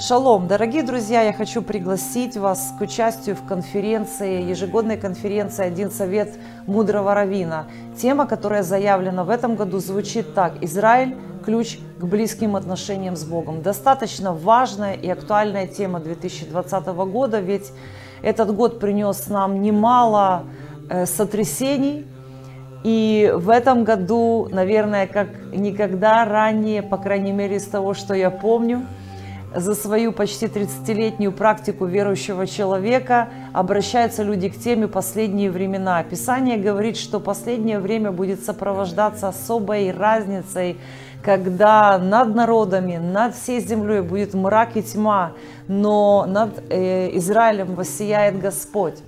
Шалом, дорогие друзья, я хочу пригласить вас к участию в конференции, ежегодной конференции «Один совет мудрого равина». Тема, которая заявлена в этом году, звучит так «Израиль – ключ к близким отношениям с Богом». Достаточно важная и актуальная тема 2020 года, ведь этот год принес нам немало э, сотрясений, и в этом году, наверное, как никогда ранее, по крайней мере из того, что я помню – за свою почти 30-летнюю практику верующего человека обращаются люди к теме «Последние времена». Писание говорит, что последнее время будет сопровождаться особой разницей, когда над народами, над всей землей будет мрак и тьма, но над э, Израилем воссияет Господь.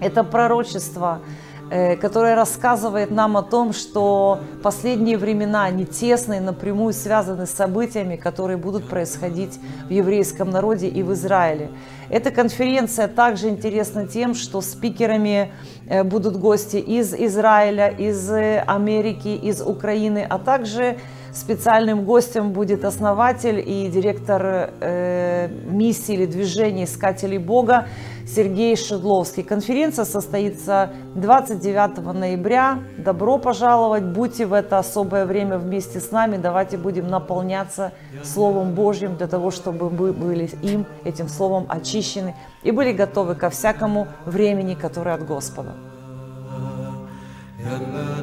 Это пророчество – которая рассказывает нам о том, что последние времена, они тесные, напрямую связаны с событиями, которые будут происходить в еврейском народе и в Израиле. Эта конференция также интересна тем, что спикерами э, будут гости из Израиля, из э, Америки, из Украины, а также специальным гостем будет основатель и директор э, миссии или движения Искателей Бога Сергей Шедловский. Конференция состоится 29 ноября. Добро пожаловать, будьте в это особое время вместе с нами. Давайте будем наполняться Словом Божьим для того, чтобы мы были им, этим Словом очищены и были готовы ко всякому времени, которое от Господа. Yeah.